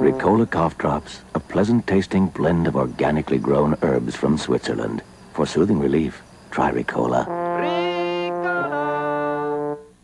Ricola cough drops, a pleasant tasting blend of organically grown herbs from Switzerland. For soothing relief, try Ricola.